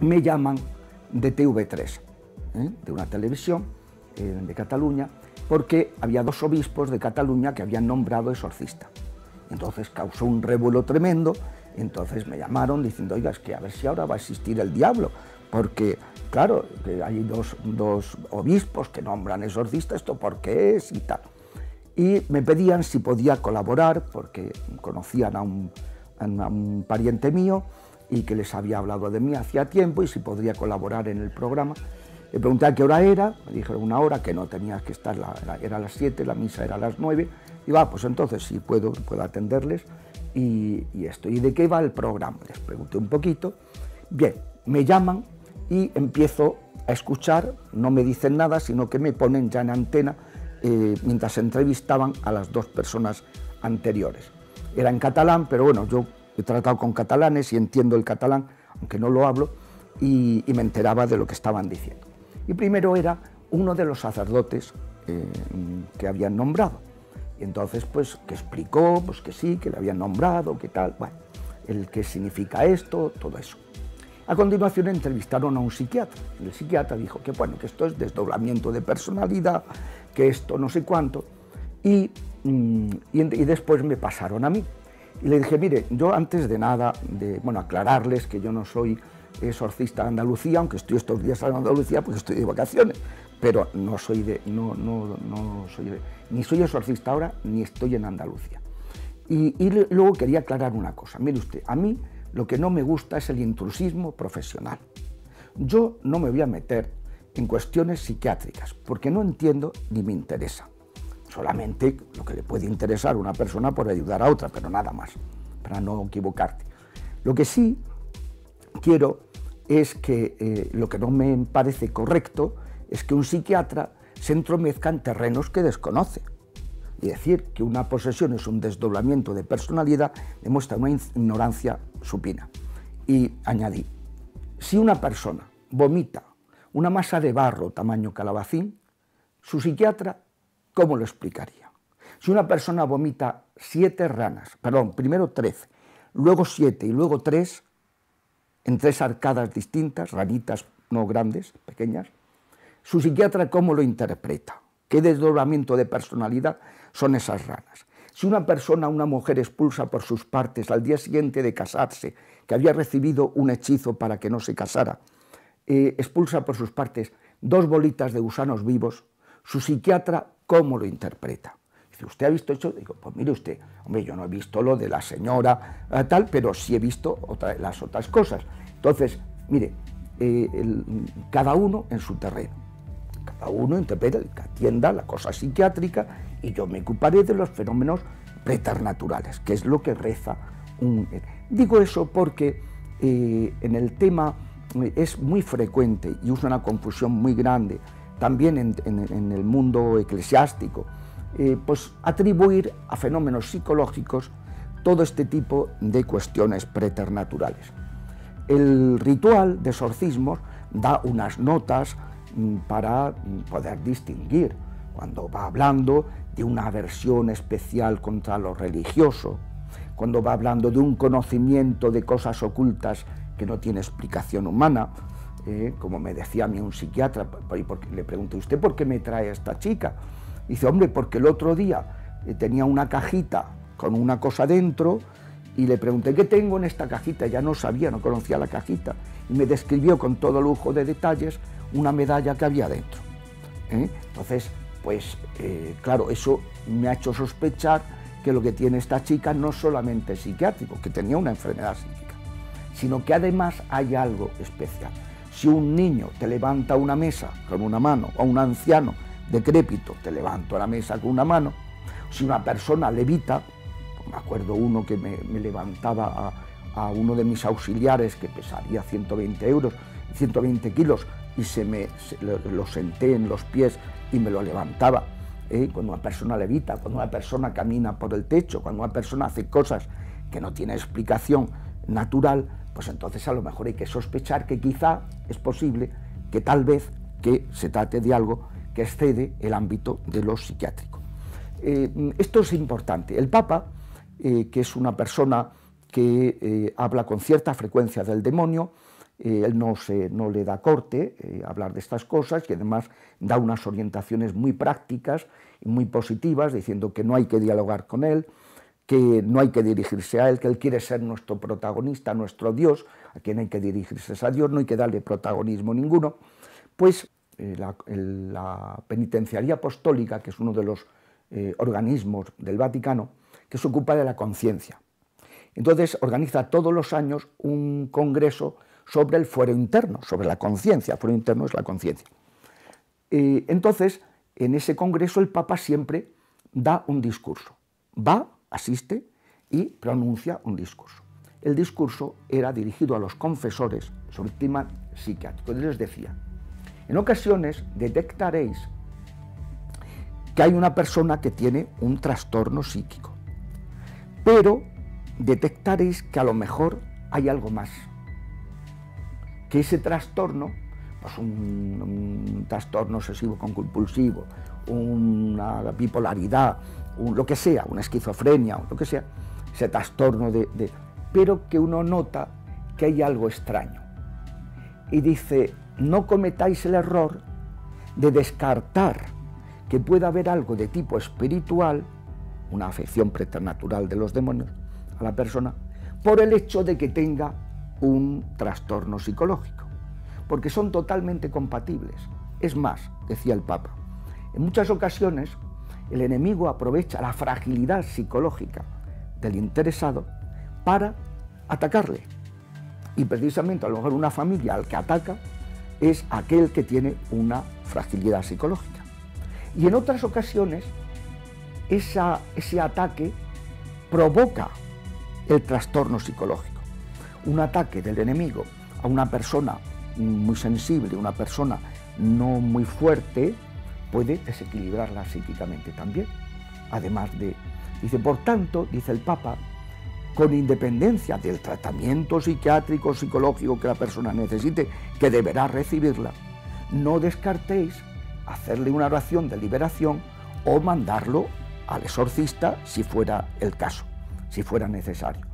me llaman de TV3, ¿eh? de una televisión eh, de Cataluña, porque había dos obispos de Cataluña que habían nombrado exorcista. Entonces causó un revuelo tremendo, entonces me llamaron diciendo, oiga, es que a ver si ahora va a existir el diablo, porque, claro, hay dos, dos obispos que nombran exorcista, ¿esto por qué es? y tal. Y me pedían si podía colaborar, porque conocían a un, a un pariente mío y que les había hablado de mí hacía tiempo y si podría colaborar en el programa. Le pregunté a qué hora era, me dijeron una hora, que no tenía que estar, era las 7, la misa era las 9. Y va, pues entonces sí puedo, puedo atenderles y, esto. ¿Y de qué va el programa? Les pregunté un poquito. Bien, me llaman y empiezo a escuchar, no me dicen nada, sino que me ponen ya en antena eh, mientras entrevistaban a las dos personas anteriores. Era en catalán, pero bueno, yo he tratado con catalanes y entiendo el catalán, aunque no lo hablo, y me enteraba de lo que estaban diciendo. Y primero era uno de los sacerdotes eh, que habían nombrado. Y entonces, pues, que explicó, pues que sí, que le habían nombrado, que tal, bueno, el qué significa esto, todo eso. A continuación entrevistaron a un psiquiatra. El psiquiatra dijo que, bueno, que esto es desdoblamiento de personalidad, que esto no sé cuánto. Y, mm, y después me pasaron a mí. Y le dije, mire, yo antes de nada, de, bueno, aclararles que yo no soy exorcista de Andalucía, aunque estoy estos días en Andalucía porque estoy de vacaciones, pero no soy de, no, no, no soy ni soy exorcista ahora, ni estoy en Andalucía. Y, luego quería aclarar una cosa. Mire usted, a mí lo que no me gusta es el intrusismo profesional. Yo no me voy a meter en cuestiones psiquiátricas, porque no entiendo ni me interesa. Solamente lo que le puede interesar a una persona por ayudar a otra, pero nada más, para no equivocarte. Lo que sí quiero es que eh, lo que no me parece correcto es que un psiquiatra se entromezca en terrenos que desconoce. Y decir que una posesión es un desdoblamiento de personalidad demuestra una ignorancia supina. Y añadí, si una persona vomita una masa de barro tamaño calabacín, su psiquiatra, ¿cómo lo explicaría? Si una persona vomita siete ranas, perdón, primero trece, luego siete y luego tres, en tres arcadas distintas, ranitas no grandes, pequeñas, su psiquiatra cómo lo interpreta, qué desdoblamiento de personalidad son esas ranas. Si una persona, una mujer expulsa por sus partes al día siguiente de casarse, que había recibido un hechizo para que no se casara, eh, expulsa por sus partes dos bolitas de gusanos vivos, su psiquiatra cómo lo interpreta. Dice, ¿usted ha visto eso? Digo, pues mire usted, hombre, yo no he visto lo de la señora eh, tal, pero sí he visto las otras cosas. Entonces, mire, eh, cada uno en su terreno. Cada uno interpreta, que atienda la cosa psiquiátrica y yo me ocuparé de los fenómenos preternaturales, que es lo que reza un... Digo eso porque eh, en el tema es muy frecuente y usa una confusión muy grande, también en el mundo eclesiástico, eh, pues atribuir a fenómenos psicológicos todo este tipo de cuestiones preternaturales. El ritual de exorcismos da unas notas mm, para mm, poder distinguir cuando va hablando de una aversión especial contra lo religioso, cuando va hablando de un conocimiento de cosas ocultas que no tiene explicación humana, eh, como me decía a mí un psiquiatra, le pregunté, ¿usted por qué me trae a esta chica? Dice, hombre, porque el otro día eh, tenía una cajita con una cosa dentro y le pregunté, ¿qué tengo en esta cajita? Ya no sabía, no conocía la cajita. Y me describió con todo lujo de detalles una medalla que había dentro. ¿eh? Entonces, pues claro, eso me ha hecho sospechar que lo que tiene esta chica no solamente es psiquiátrico, que tenía una enfermedad psíquica, sino que además hay algo especial. Si un niño te levanta una mesa con una mano, o un anciano decrépito, te levanto a la mesa con una mano. Si una persona levita, me acuerdo uno que me, levantaba a, uno de mis auxiliares que pesaría 120 euros, 120 kilos, y se me lo, senté en los pies y me lo levantaba. ¿eh? Cuando una persona levita, cuando una persona camina por el techo, cuando una persona hace cosas que no tienen explicación natural, pues entonces a lo mejor hay que sospechar que quizá es posible que tal vez que se trate de algo que excede el ámbito de lo psiquiátrico. Eh, esto es importante. El Papa, eh, que es una persona que eh, habla con cierta frecuencia del demonio, él no, se, no le da corte hablar de estas cosas y además da unas orientaciones muy prácticas y muy positivas, diciendo que no hay que dialogar con él, que no hay que dirigirse a él, que él quiere ser nuestro protagonista, nuestro Dios, a quien hay que dirigirse es a Dios, no hay que darle protagonismo ninguno, pues eh, la, penitenciaría apostólica, que es uno de los organismos del Vaticano, que se ocupa de la conciencia. Entonces organiza todos los años un congreso sobre el fuero interno, sobre la conciencia. El fuero interno es la conciencia. entonces, en ese congreso el Papa siempre da un discurso. Va, asiste y pronuncia un discurso. El discurso era dirigido a los confesores sobre el tema psiquiátrico. Les decía, en ocasiones detectaréis que hay una persona que tiene un trastorno psíquico, pero detectaréis que a lo mejor hay algo más que ese trastorno, pues un, trastorno obsesivo compulsivo, una bipolaridad, lo que sea, una esquizofrenia, o lo que sea, ese trastorno de, de, pero que uno nota que hay algo extraño. Y dice, no cometáis el error de descartar que pueda haber algo de tipo espiritual, una afección preternatural de los demonios a la persona, por el hecho de que tenga un trastorno psicológico, porque son totalmente compatibles. Es más, decía el Papa, en muchas ocasiones el enemigo aprovecha la fragilidad psicológica del interesado para atacarle. Y precisamente a lo mejor una familia al que ataca es aquel que tiene una fragilidad psicológica. Y en otras ocasiones ese ataque provoca el trastorno psicológico un ataque del enemigo a una persona muy sensible, una persona no muy fuerte, puede desequilibrarla psíquicamente también. Además de, dice, por tanto, dice el Papa, con independencia del tratamiento psiquiátrico, psicológico que la persona necesite, que deberá recibirla, no descartéis hacerle una oración de liberación o mandarlo al exorcista si fuera el caso, si fuera necesario.